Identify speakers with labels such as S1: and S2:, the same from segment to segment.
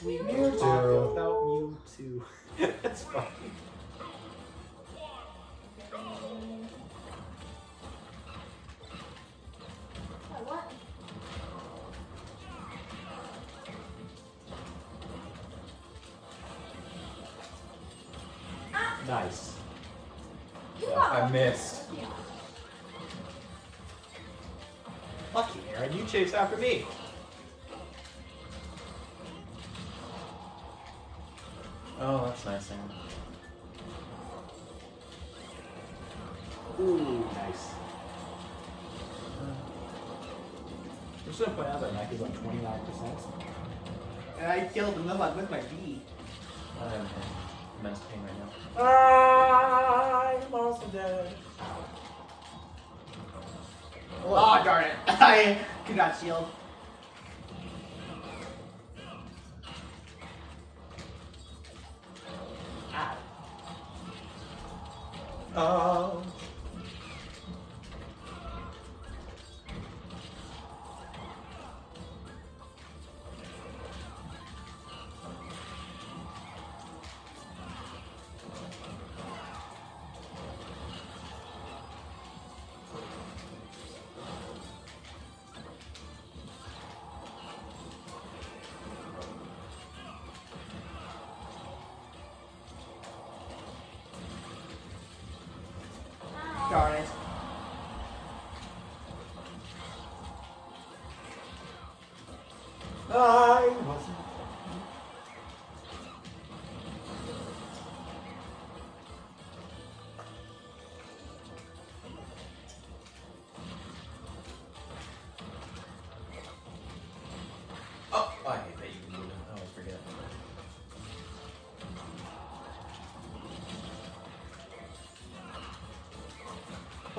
S1: sweet
S2: Mewtwo.
S1: Mewtwo without Mewtwo. That's funny. Nice. I missed. Lucky, Aaron, you chase after me.
S2: Oh, that's nice.
S1: Ooh, nice. I'm just gonna point out that Mac is on 29%.
S3: And I killed him with my B.
S2: I'm in oh, immense pain right now.
S1: I'm also dead.
S3: Oh, darn it. I could not shield.
S2: Oh.
S4: Ow.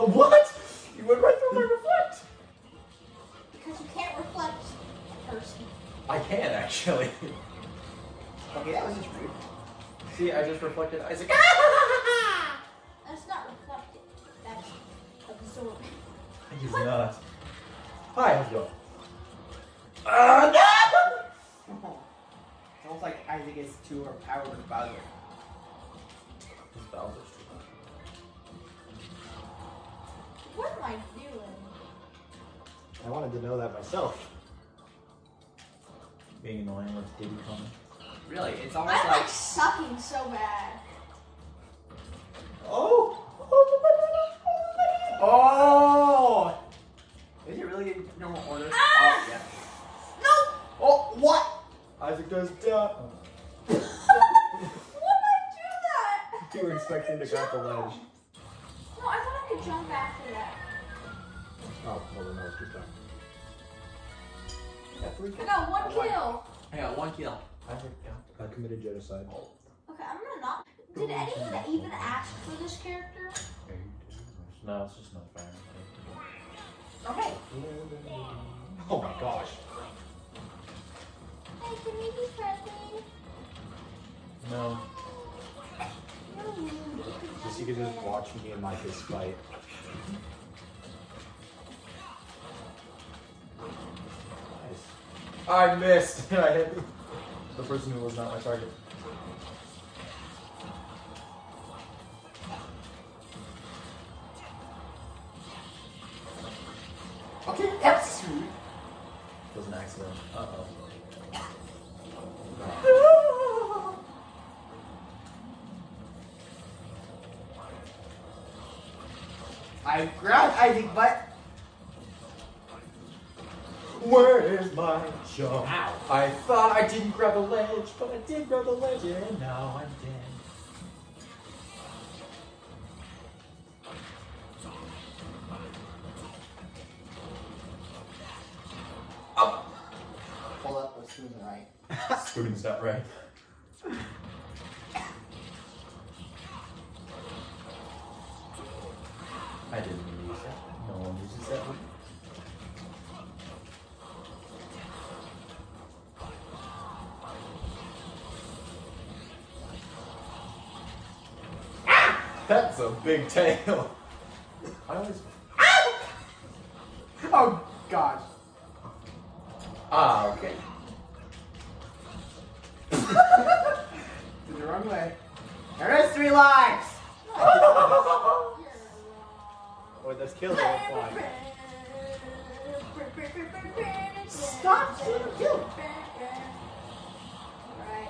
S1: What? You went right through my reflect.
S4: Because you can't reflect a person.
S2: I can actually.
S3: Okay, that was just rude.
S2: See, I just reflected Isaac.
S4: That's not reflected. That's absorbed.
S2: He's not. Hi, how's it going?
S1: Uh, no!
S3: It's almost like Isaac is too overpowered with Bowser.
S2: It's Bowser's
S4: What I doing?
S1: I wanted to know that myself.
S2: Being annoying with Diddy Kong.
S3: Really, it's almost
S4: I'm like
S3: like
S4: sucking so bad.
S1: Oh!
S3: Oh! Is it really in normal order?
S4: Ah!
S3: Oh, yeah.
S4: No!
S3: Oh, what?
S1: Isaac does da.
S4: Why would I do that?
S1: You were expecting to grab the ledge.
S4: No, I thought I could jump after that.
S1: Oh, well then that was just done.
S3: got three
S4: I got one
S3: Oh, what?
S4: kill.
S3: I got one kill.
S2: Isaac got
S1: I committed genocide. Oh.
S4: Okay, I'm gonna not. Did anyone even ask for this character?
S2: No, it's just not fair.
S3: Okay.
S1: Oh my gosh.
S4: Hey, can we be friendly?
S2: No.
S4: You're rude.
S1: Just you could just watch me and Micah's fight.
S2: I missed. I hit the person who was not my target.
S3: Okay, that's sweet.
S2: It was an accident. Uh oh.
S3: I grabbed Isaac, but
S2: Where is my jump?
S1: Ow.
S2: I thought I didn't grab the ledge, but I did grab the ledge, and now I'm dead. Up.
S3: pull up with Susan right.
S2: Spoon's not right. Tail. I always.
S3: Oh gosh.
S2: Ah, okay.
S3: the wrong way. Ernest, three lives!
S4: You're wrong.
S1: Wait, that's kills all flying.
S3: Stop shooting kill.
S4: Right.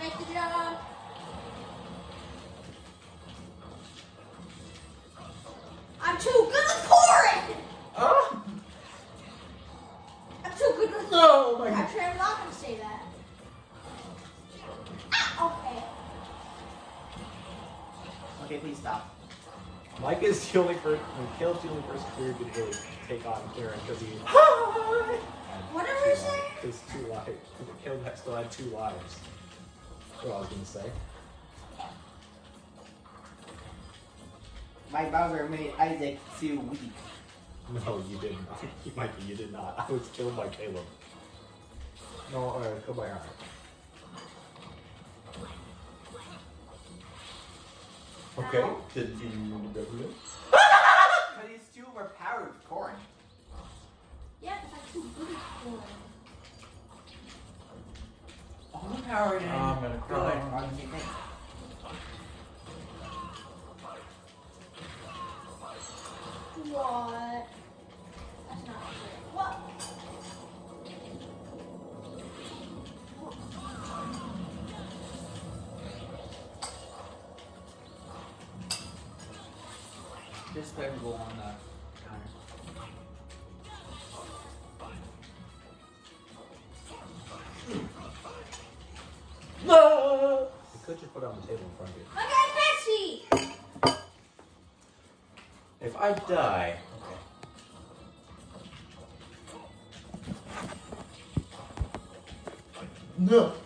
S4: Make the jump.
S1: Is the only person, when Caleb's the only person who could really take on Kieran because he
S2: Hi!
S4: What did we say?
S1: his two lives. Caleb still had two lives. That's what I was gonna say.
S3: Mike Bowser made Isaac too weak.
S1: No, you did not. Mikey, you did not. I was killed by Caleb. No, alright, kill by Aaron.
S2: Okay, did you do it?
S3: But these two were powered with Corrin.
S4: Yeah, because I'm too good with Corrin.
S3: Overpowered and
S2: I'm gonna cry.
S3: the same.
S4: What?
S3: Just put every goal on the counter.
S2: No!
S1: You could just put it on the table in front of you.
S4: My guy's Pepsi!
S2: If I die, okay. No. No.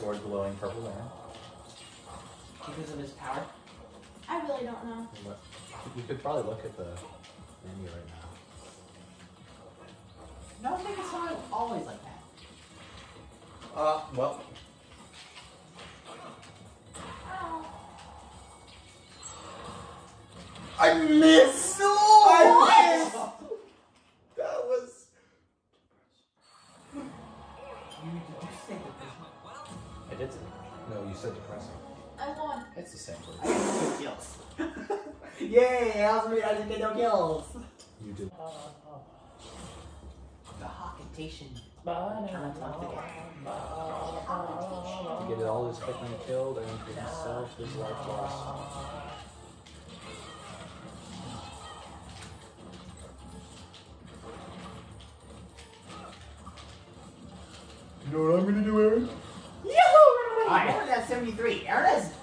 S2: Sword glowing purple there?
S3: Because of his power.
S4: I really don't know.
S1: What- You could probably look at the menu right now.
S3: No, I think it's not always like that.
S2: Uh, well,
S4: Oh.
S2: I missed!
S3: No!
S2: I
S3: Yay! I also made Isaac get no kills.
S1: You did.
S3: The Hawkentation.
S1: You get all his Pikmin killed and for himself, his life lost.
S2: You know what I'm gonna do, Aaron?
S3: Yahoo! Alright, Aaron has 73. Aaron has zero.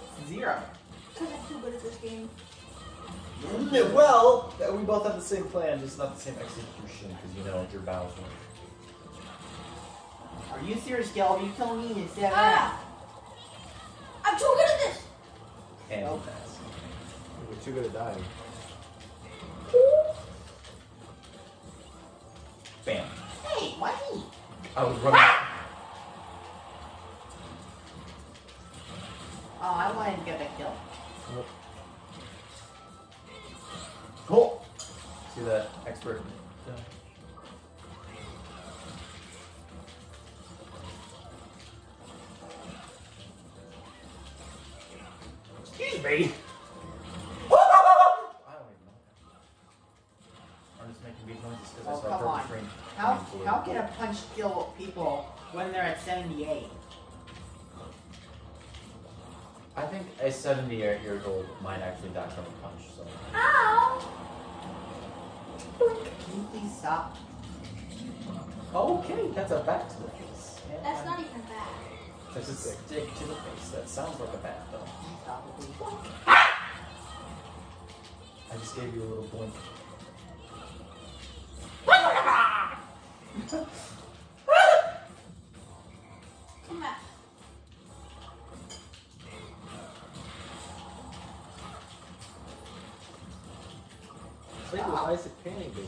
S2: Well, we both have the same plan, just not the same execution, because you know you're Bowser.
S3: Are you serious, Caleb? You kill me instead.
S4: Ah! I'm too good at this!
S2: And
S3: Oh.
S2: fast.
S1: We're too good at dying.
S2: Bam.
S3: Hey, why me?
S2: I was running.
S3: Oh, I wanted to get that kill.
S2: just making these noises because
S3: Oh, come on. How, how can a punch kill people when they're at 78?
S2: I think a 78 year old might actually die from a punch, so.
S4: Ow!
S3: Can you please stop?
S2: Okay, that's a bat to the face.
S4: That's not even bad.
S2: That's a stick to the face. That sounds like a bat, though.
S3: Can you stop it, please?
S2: I just gave you a little blink.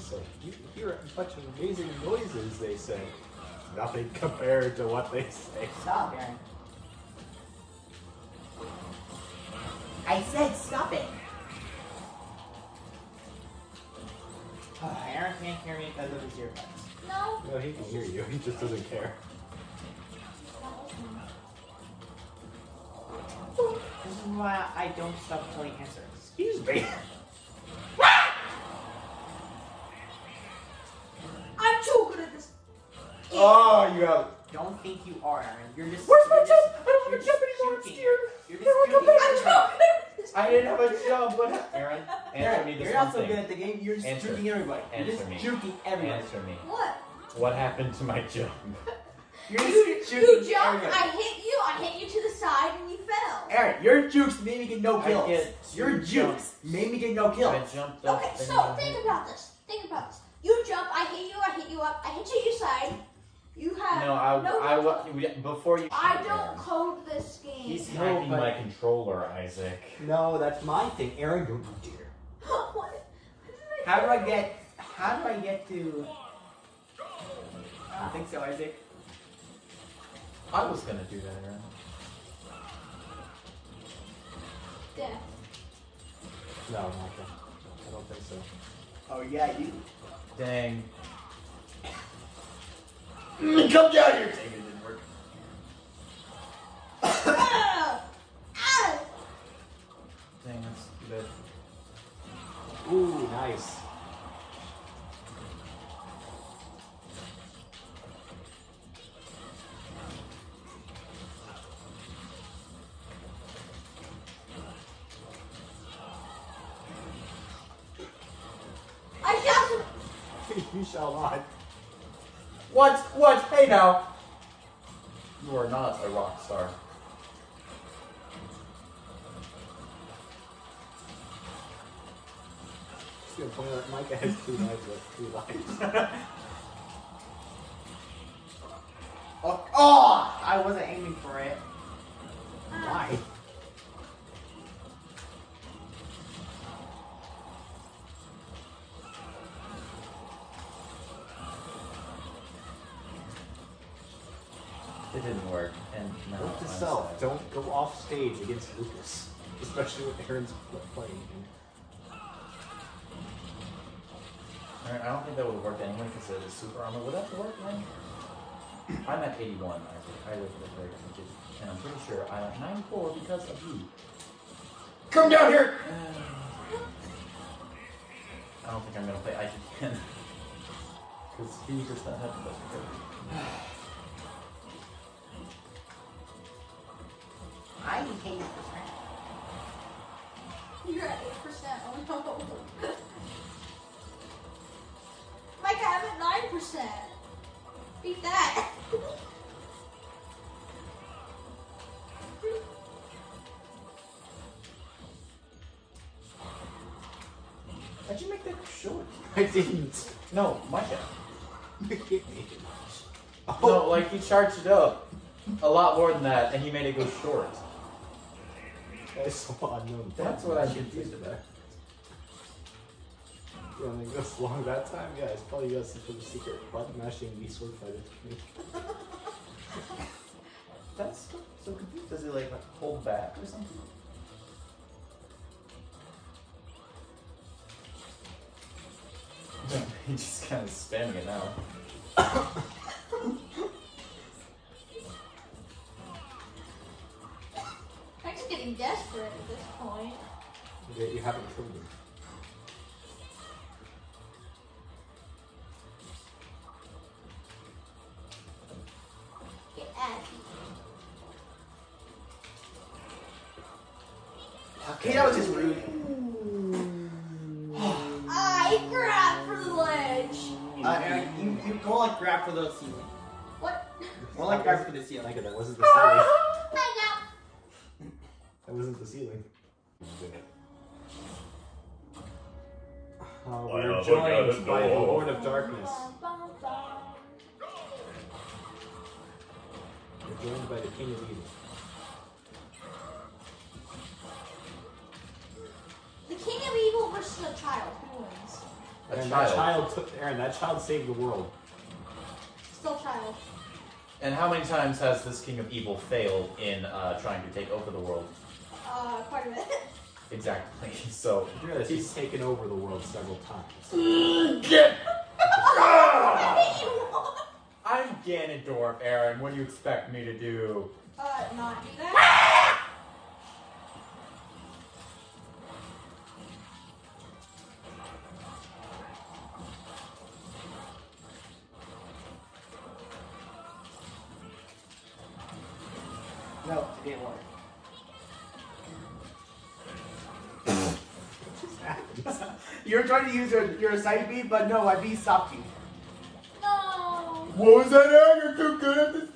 S1: Panning, they. You hear a bunch of amazing noises, they say. Nothing compared to what they say.
S3: Stop, Aaron. I said stop it. Oh, Aaron can't hear me because of his earbuds.
S4: No.
S1: No, he can hear you. He just doesn't care.
S3: This is why I don't stop until he answers.
S1: Excuse me. you have.
S3: Don't think you are, Aaron. You're just.
S1: Where's my
S3: you're
S1: jump?
S3: just-
S1: I don't have a jump anymore. I'm
S3: juking.
S1: scared.
S3: You're
S1: I
S3: just
S1: don't
S3: juking.
S4: I'm too good.
S1: I didn't have a jump. What happened?
S2: Aaron, answer
S3: Aaron,
S2: me this
S3: you're not so good at the game. You're just
S2: Answer.
S3: juking everybody. You're
S2: Answer
S3: just
S2: me.
S3: juking everybody.
S2: Answer me.
S4: What?
S2: What happened to my jump?
S3: You're
S4: You,
S3: just
S4: you
S3: juking
S4: jumped,
S3: everybody.
S4: I hit you, I hit you to the side, and you fell.
S3: Aaron, your jukes made me get no kills.
S2: get
S3: Your jukes
S2: jumps.
S3: made me get no
S2: I
S3: kills.
S2: jumped up.
S4: Okay, so think about this. Think about this. You jump, I hit you, I hit you up, I hit you to your side. You have
S2: No, I,
S4: no
S2: I, wa- we- before you.
S4: I don't code this game.
S2: He's
S1: No,
S2: hacking
S1: but-
S2: my controller, Isaac.
S1: No, that's my thing. Aaron, don't you dare.
S4: what? what did I
S3: How do I get? How do I get to? I don't think so, Isaac.
S2: I was gonna do that, Aaron.
S4: Death.
S1: No, not that. I don't think so.
S3: Oh yeah, you.
S2: Dang.
S5: Mm, come down here. Dang, it didn't work.
S2: Dang, that's good.
S1: Ooh, nice.
S4: I got
S1: you shall not.
S2: What? What? Hey now! You are not a rock star.
S1: Just gonna point out Micah has two lives left. Two lives.
S3: Oh, oh! I wasn't aiming
S1: especially when playing.
S2: Alright, I don't think that would have worked anyway because of the super armor. Would that have worked then? I'm at 81, Isaac. I live with a very complicated, and I'm pretty sure I'm at 94 because of you.
S5: Come down here.
S2: I don't think I'm gonna play Isaac again. Because he just not have the best
S3: I hate percent.
S4: You're at eight percent. Oh no. Micah, I'm at nine percent. Beat that.
S2: How'd you make that short?
S1: I didn't.
S2: No, Micah.
S1: You hit me.
S2: No, oh. like he charged it up a lot more than that, and he made it go short.
S1: That's so unknown.
S2: That's what I'm confused about.
S1: You don't think this long that time? Yeah, it's probably got some sort of secret button mashing Wii sword fighter technique.
S2: That's so, so confused. Does he like hold back or something? He's just kind of spamming it now.
S4: just getting desperate at this point.
S1: Yeah, you haven't killed him.
S4: Get at
S3: Okay, that was just rude.
S4: I grab for the ledge.
S3: Uh, Aaron, you, you more like grab for the ceiling.
S4: What?
S3: More like grab for the ceiling.
S1: Like that wasn't the ceiling.
S4: I
S1: That wasn't the ceiling. Uh, we're joined
S2: the
S1: by the
S2: door?
S1: Lord of Darkness. We're joined by the King of Evil.
S4: The King of Evil versus a child. Who wins?
S2: A
S1: And
S2: child.
S1: that child took Aaron. That child saved the world.
S4: Still child.
S2: And how many times has this king of evil failed in uh, trying to take over the world?
S4: Uh, part of it.
S2: Exactly. So
S1: You he's taken over the world several times.
S2: get.
S4: uh,
S2: I'm Ganondorf, Aaron. What do you expect me to do?
S4: not do that.
S3: You were trying to use your, your side B, but no, my B stopped you.
S4: No.
S2: What was that? You're good at.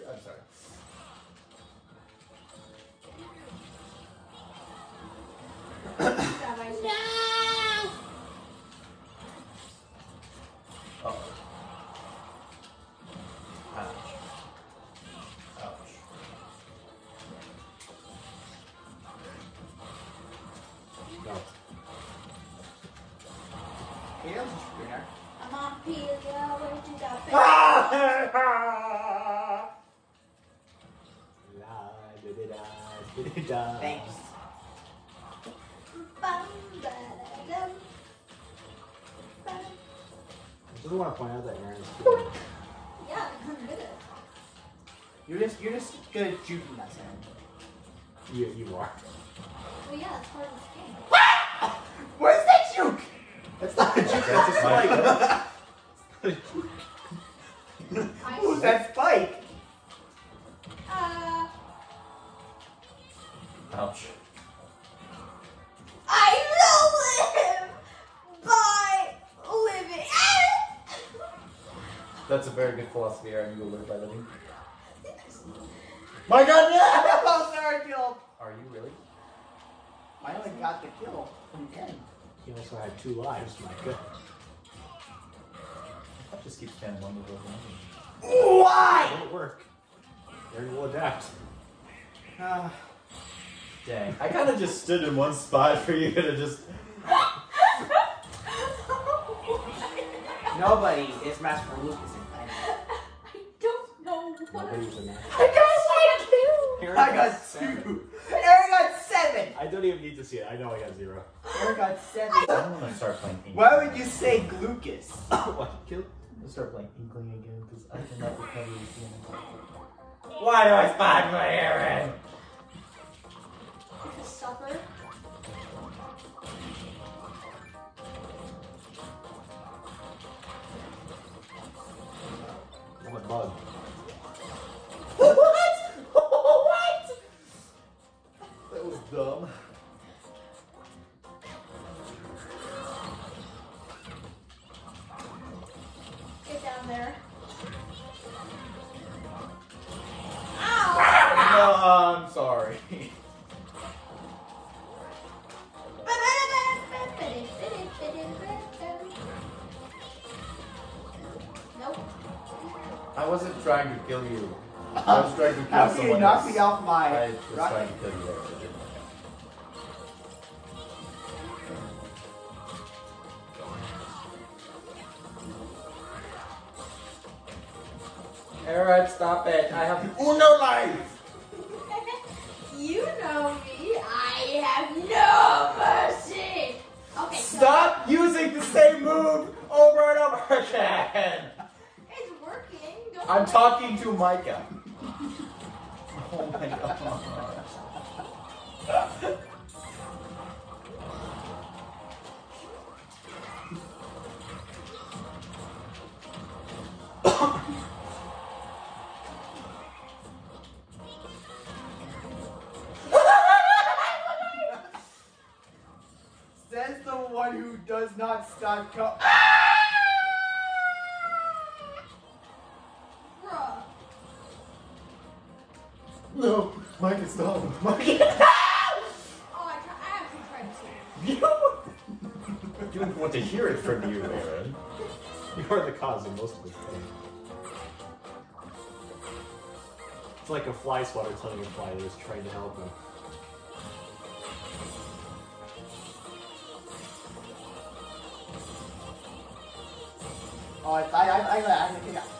S1: Good
S4: at
S3: juking that sound.
S1: You, you are.
S4: Well, yeah, that's part of this game.
S3: Where's that juke?
S1: That's not a joke.
S2: That's
S1: That's a spike.
S4: I
S3: Who's that spike?
S4: Uh,
S2: Ouch.
S4: I will live by living.
S2: That's a very good philosophy, Aaron. You will live by living. My God, no!
S3: oh, sorry, kill.
S2: Are you really?
S3: I only got the kill from Ken.
S1: He also had two lives, Micah.
S2: I'll just keep spamming one move over another.
S1: It
S3: Why?
S1: won't work. Aaron will adapt.
S3: Uh,
S2: Dang. I kind of just stood in one spot for you to just.
S3: nobody is Master Lucas in Planet.
S4: I don't know what.
S1: Nobody's in that.
S4: I got like
S1: Aaron
S3: I got
S1: seven.
S3: two. Aaron got seven.
S1: I don't even need to see it. I know I got zero.
S3: Aaron got seven.
S2: I'm gonna start playing Inkling.
S3: Why would you say Glucas?
S1: what? Kill?
S2: I'm gonna start playing Inkling again because I cannot recover this game. Why do I spot my Aaron?
S4: two. Suffer.
S2: Oh, I'm sorry.
S4: Nope.
S2: I wasn't trying to kill you. I uh-huh. was trying to kill
S3: How
S2: someone
S3: you knock
S2: else.
S3: me off my
S2: I was trying to kill you there. but it didn't work out. Alright, stop it. I have Uno life!
S4: No mercy. Okay. so-
S2: Stop using the same move over and over again!
S4: It's working. Don't
S2: I'm talking to Micah.
S3: Not co-
S4: Bruh.
S2: No, Micah, stop. Micah!
S4: Oh, I, try, I actually tried to save
S2: You didn't want to hear it from you, Aaron.
S1: You are the cause of most of this pain. It's like a fly swatter telling a fly that is trying to help him.
S3: Oh, I, I, I, I, I, I,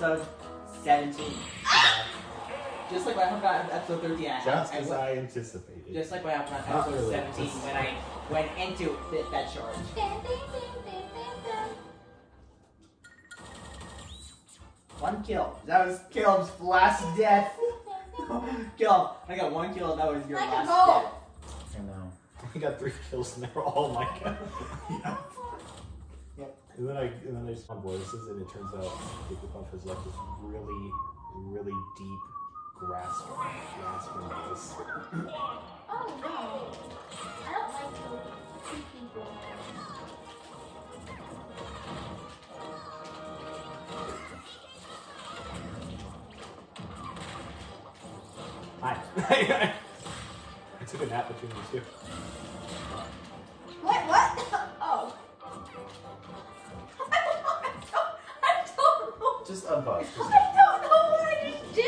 S3: episode 17. just like what happened on episode 13. I,
S1: Just
S3: I
S1: as
S3: went-
S1: I anticipated.
S3: just like what happened on episode
S1: really.
S3: 17 when I went into th- that charge. One kill. That was Caleb's last death. Caleb, I got one kill. That was your
S4: Like a
S3: last
S4: goal.
S3: death.
S2: I know.
S1: I got three kills and they were all my yeah. And then I and then I just found voices and it turns out Jigglypuff has like this really, really deep grasp rasping voice.
S4: Oh no. I don't like the two people.
S1: Hi. I took a nap between you two.
S4: What? What? Oh.
S5: Just unpause. Just
S4: I don't know what I just did.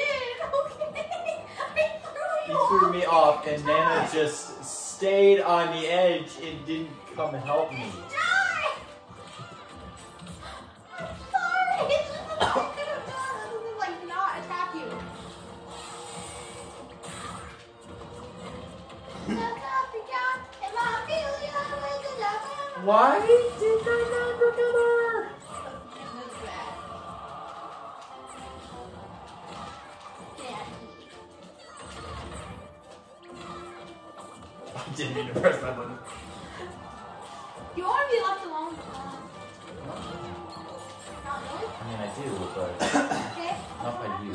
S4: Okay. I threw you
S5: You threw me off, and
S4: every
S5: Nana just stayed on the edge and didn't come help me.
S4: Die! I'm sorry. It's
S5: didn't mean to press that button.
S4: You want to be left alone? Not really?
S2: I mean, I do, but
S4: Okay.
S2: Not by you.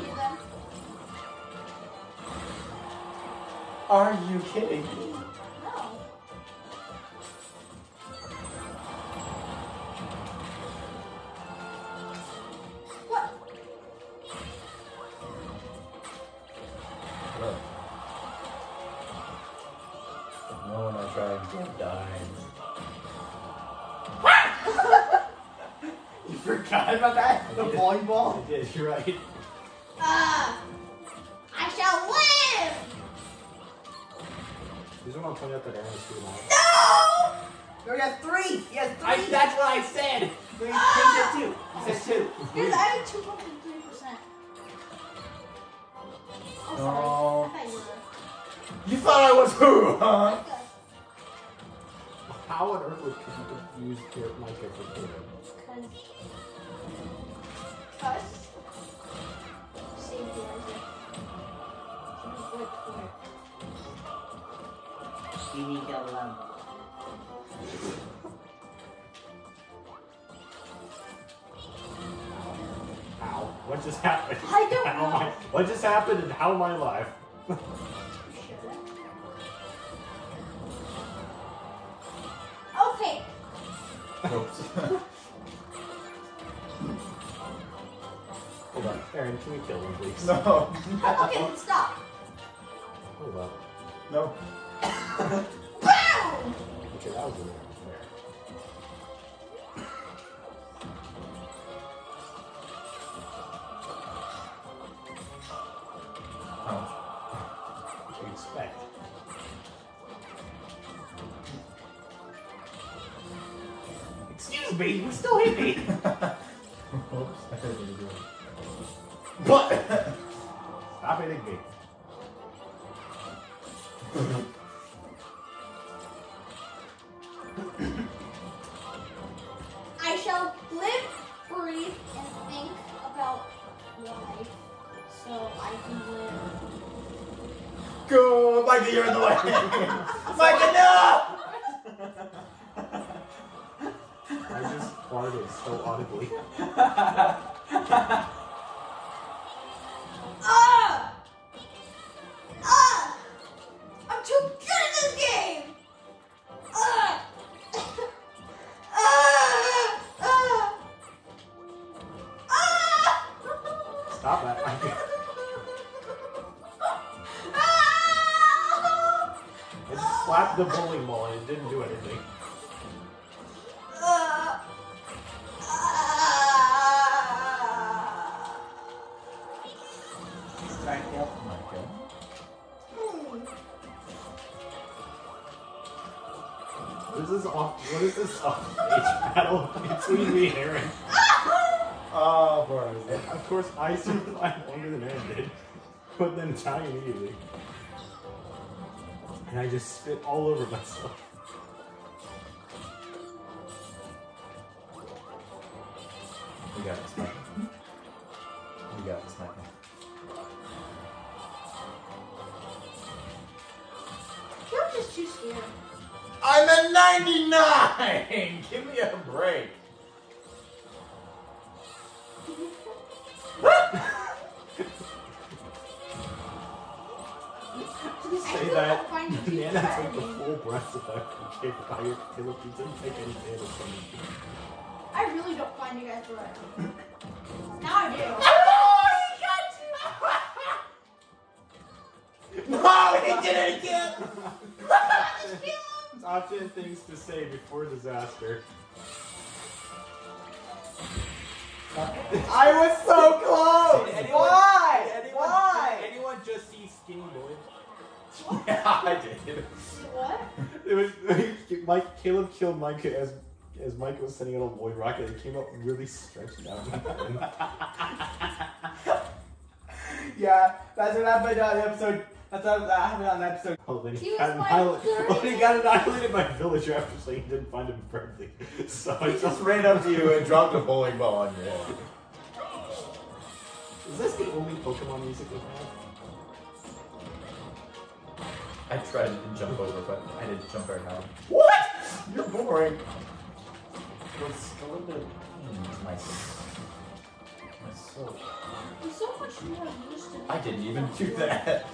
S5: Are you kidding me?
S1: How on earth would you confuse your Micah for Caleb?
S4: Cause. Cause. Save the Isaac. Wait, wait.
S3: Leave me alone.
S1: How? What just happened?
S4: I don't
S1: How am I-
S4: know.
S1: what just happened and how am I alive? can we kill him, please?
S5: no.
S4: Okay, stop.
S1: Hold on.
S5: No.
S4: Boom!
S1: Okay, that was a
S2: Oh, Micah, you're in the way. Micah, no!
S1: I just farted so audibly. but immediately. And I just spit all over myself.
S2: We got this, Micah. We got this, Micah.
S4: You're just too scared.
S2: I'm at 99! Give me a break.
S4: Don't find you
S1: Nana took the full breath of that kick by your killer. He didn't take any damage from it.
S4: I really don't find you guys threatening. Now I do.
S2: Oh, no, he did it again!
S1: Often things to say before disaster.
S3: I was so close!
S1: Did anyone-
S3: Why?
S1: Did anyone,
S3: Why?
S1: Did anyone just see Skinny Boy?
S2: Yeah, I did.
S4: What?
S1: It was Mike. Caleb killed Mike as as Mike was sending out a Lloyd rocket. It came out really stretched out.
S3: Yeah, that's what happened on the episode. That's what happened on the episode.
S1: oh, then
S4: He
S1: he,
S4: was
S1: got
S4: like
S1: annihilated.
S4: 30.
S1: Oh, he got annihilated by a villager after saying he didn't find him friendly. So I
S2: He just ran up to you and dropped a bowling ball on your head.
S1: Is this the only Pokemon music we have?
S2: I tried to jump over, but I didn't jump very high. What? You're boring. There's a little bit of pain in my, mm, my soul.
S4: I'm so much more used to
S2: I didn't even do that.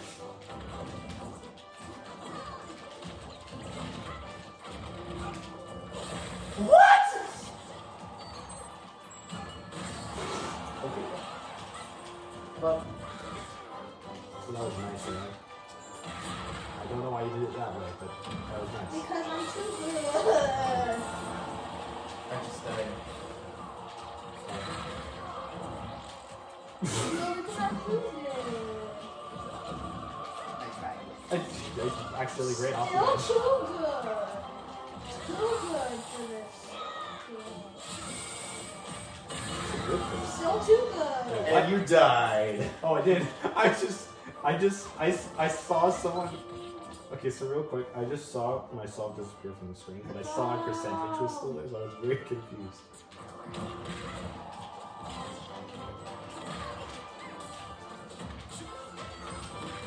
S1: I
S2: just,
S1: I, I saw someone. Okay, so real quick, I just saw myself disappear from the screen, but I saw my percentage was still there, so I was very confused.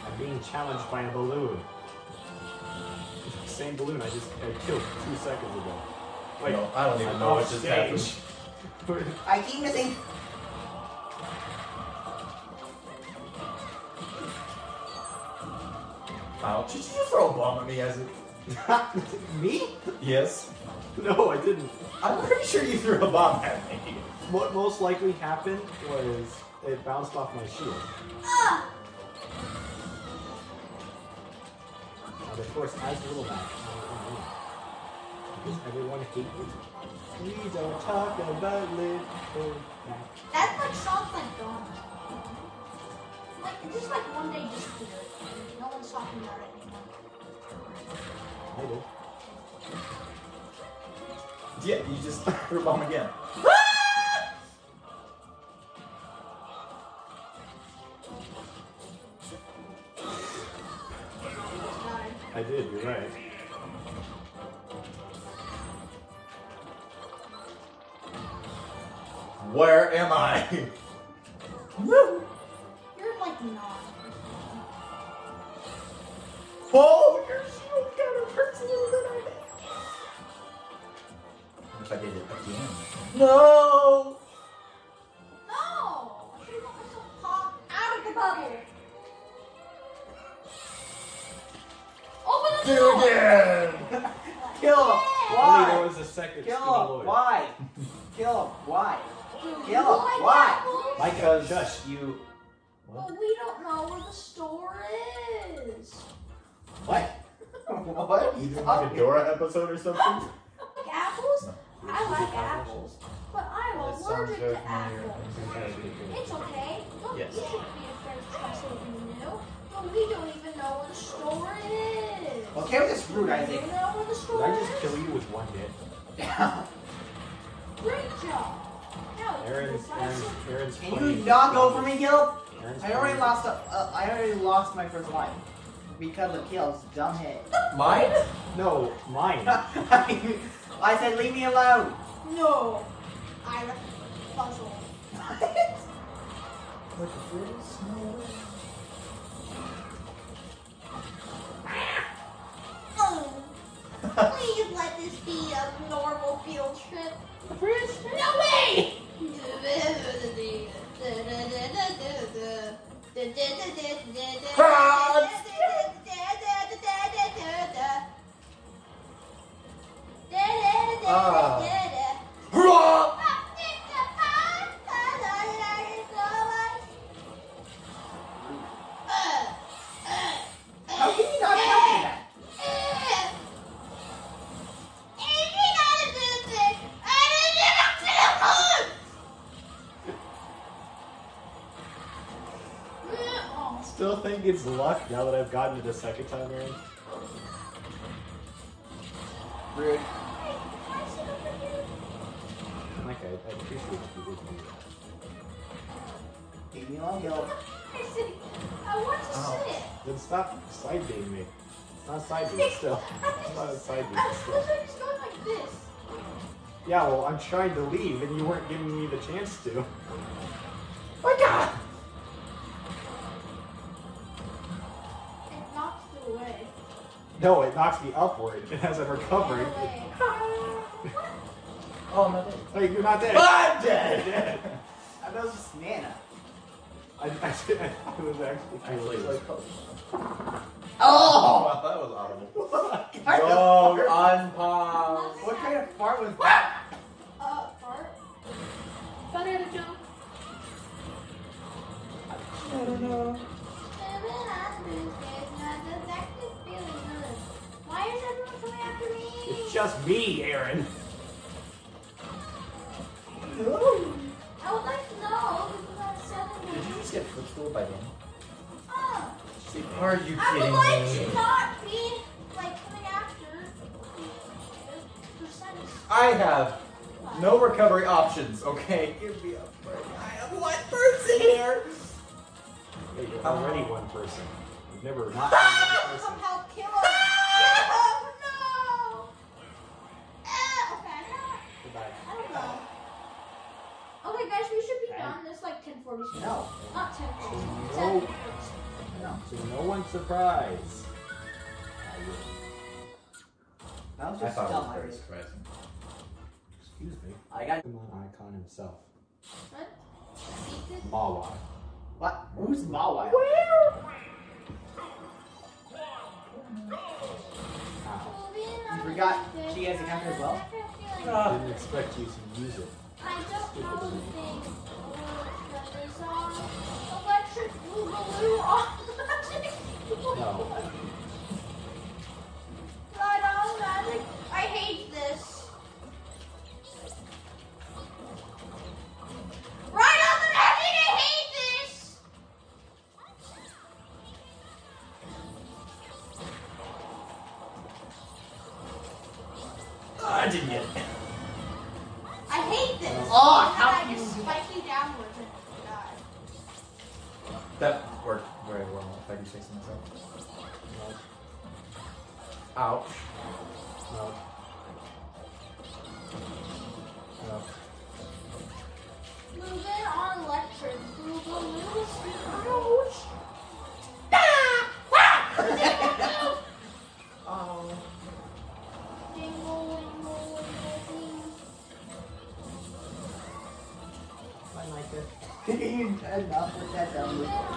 S1: I'm being challenged by a balloon. Same balloon I just I killed two seconds ago. Wait,
S2: No, I don't even know what
S1: off
S2: just happened.
S3: I keep missing.
S2: Ouch. Did you just throw a bomb at me as it?
S1: Me?
S2: Yes.
S1: No, I didn't.
S2: I'm pretty sure you threw a bomb at me.
S1: What most likely happened was it bounced off my shield.
S4: Ah!
S1: And of course, as Little Mac, I don't know. because everyone hates it. We don't talk about Little Mac.
S4: That's like songs like Dawn. Like, it just like one day disappeared. and No one's talking about it anymore.
S2: Yeah, you just threw a bomb again.
S1: I did, you're right.
S2: Where am I?
S4: You're like not.
S3: Oh, your shield kind of hurts a little bit, I think.
S2: What if I did it again?
S3: No!
S4: No! I should let myself pop out of the bubble. Open the
S2: Do
S4: door!
S2: again!
S3: Kill him!
S1: If only there
S3: Why?
S1: was a second
S3: Kill him! Why? Kill him! Why?
S4: Do
S3: Kill him. Why?
S4: apples?
S1: Micah, shush.
S2: You.
S4: But we don't know where the store is.
S3: What? what? are
S2: You
S3: you
S2: doing like a Dora episode or something?
S4: Like apples?
S2: No.
S4: I like apples. But I'm
S2: That
S4: allergic to apples. It's okay. Look,
S2: Yes.
S4: you shouldn't be afraid to try something new. But we don't even know where the store is.
S3: Okay with this rude,
S4: Do
S3: Isaac.
S4: you know where the
S1: Did
S4: store
S1: I just kill you with one hit?
S4: Great job.
S1: Aaron's,
S4: decisive-
S1: Aaron's, Aaron's
S3: Can you
S1: playing-
S3: not go for me, Gil?
S1: Aaron's
S3: I already lost a, uh, I already lost my first life. Because of kills. Dumb hit.
S2: Mine?
S1: No, mine.
S3: I said leave me alone.
S4: No. I left puzzle.
S2: Like a? No.
S4: Oh, please let this be a normal field trip. No way!
S2: Hurrah!
S1: Think it's luck now that I've gotten it a second time, Aaron.
S3: Rude.
S1: Like, I, I appreciate if you didn't do that.
S3: Leave me alone, Gil.
S4: I want to
S2: Ow.
S4: sit.
S1: Then stop side being me. It's not side being still. It's not a side being
S4: I'm
S1: still.
S4: literally just going like this.
S1: Yeah, well, I'm trying to leave and you weren't giving me the chance to. No, it knocks me upward. And as I'm recovering,
S2: Oh, I'm not dead.
S1: hey, you're not dead.
S2: I'm
S1: dead.
S2: dead!
S3: I thought it was just Nana.
S1: I, I, I was actually
S2: Actually, was
S1: like,
S2: close.
S3: Oh!
S2: wow, that was audible.
S3: What
S2: Yo, unpause.
S3: What kind of fart was that?
S4: Uh, fart. Fun at a jump.
S2: I don't know.
S1: Just me, Aaron.
S4: I would like to know because I have seven
S2: Did you just get footstool by Danny?
S4: Oh,
S2: Are you kidding
S4: I would like
S2: me?
S4: to not be like coming after the percent.
S2: I have no recovery options, okay? Give me a break. I am one person here.
S1: Hey, you're already one person. You've never not ah! been one
S4: Come
S1: person.
S4: help kill us. Oh, no. Eh, okay, I don't-
S1: Goodbye.
S4: I don't know. Okay, guys, we should be done. It's like 10:46.
S3: No.
S4: Not 10:46.
S1: No.
S4: 7:46.
S1: To no one's surprise.
S3: That was
S2: I
S3: just
S2: thought it
S3: dumb.
S2: was very surprising.
S1: Excuse me.
S3: I got.
S1: Pokemon icon himself.
S4: What? Eat this?
S1: Mawile.
S3: What? Who's Mawile?
S1: Ow.
S3: You forgot she has a counter as well?
S1: I didn't expect you to use it.
S4: I don't know the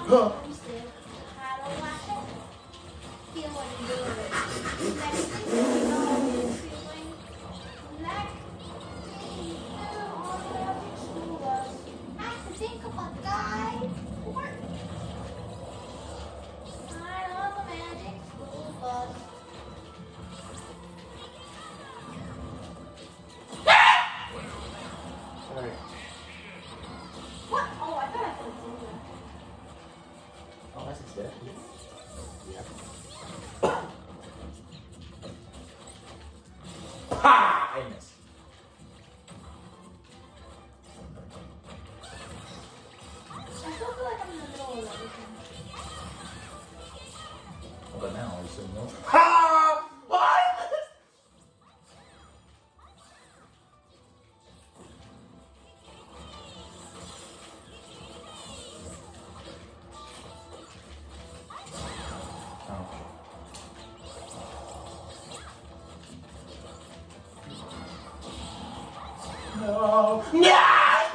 S3: dumb
S2: No! No!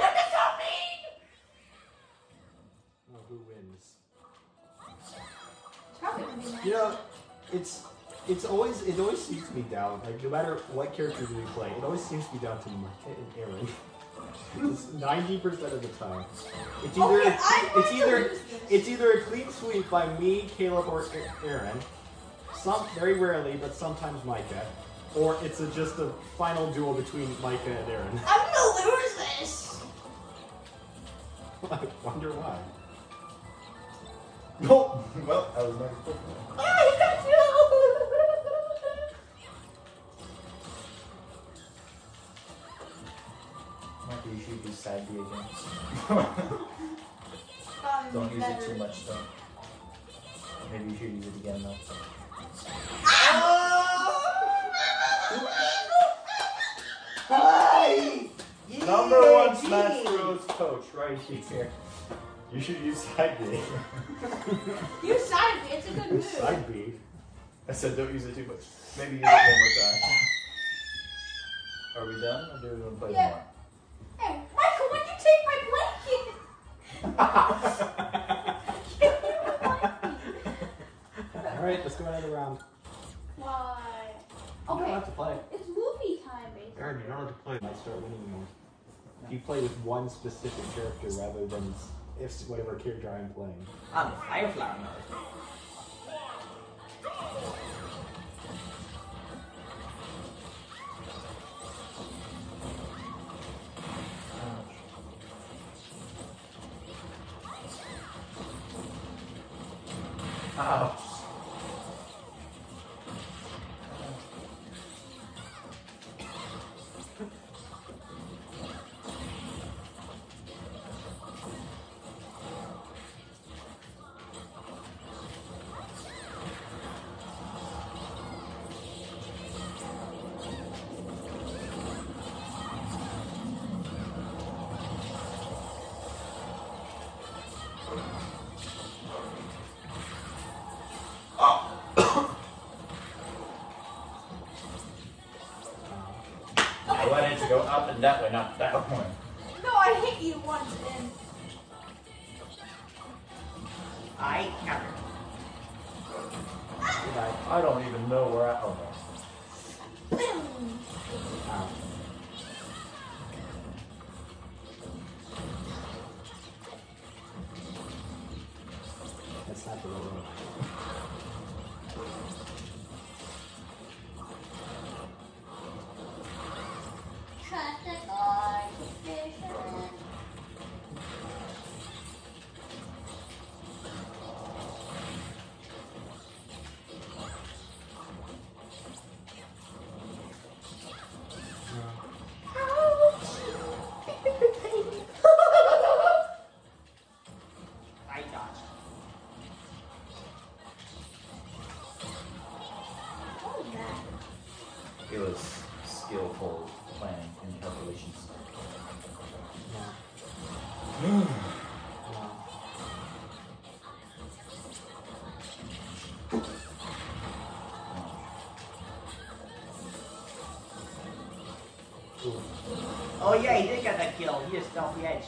S1: Oh, who wins?
S4: It's probably gonna be.
S1: You know, it's it's always it always seems to be down. Like no matter what character we play, it always seems to be down to Micah and Aaron. Ninety percent of the time, it's either
S4: Okay,
S1: a,
S4: I'm
S1: it's either it's either a clean sweep by me, Caleb, or Aaron. Some very rarely, but sometimes Micah, or it's a, just a final duel between Micah and Aaron.
S4: I'm gonna lose this.
S1: I wonder why.
S2: No! Well, that was my fault.
S4: Ah, you got you.
S2: Might you should use side again.
S4: Um,
S2: Don't use it too much though. Maybe you should use it again though.
S3: Hi!
S1: Number one
S3: gee.
S1: Smash Bros. coach right here. You should use side B.
S4: You side me. It's a good move.
S1: side B.
S2: I said don't use it too much. Maybe use it one more time. Are we done? Or do we want to play
S4: Yeah.
S2: more?
S4: Hey, Michael, when'd you take my blanket? Give me my blanket.
S1: Alright, let's go another round.
S4: Why? Okay.
S1: You don't have to play.
S4: it's movie time, basically.
S1: Aaron, you don't have to play. You might start winning more. You play with one specific character rather than if whatever character I'm playing.
S3: I'm the Fireflower mode.
S2: Ouch. Go up and that way, not Oh
S3: he off the edge.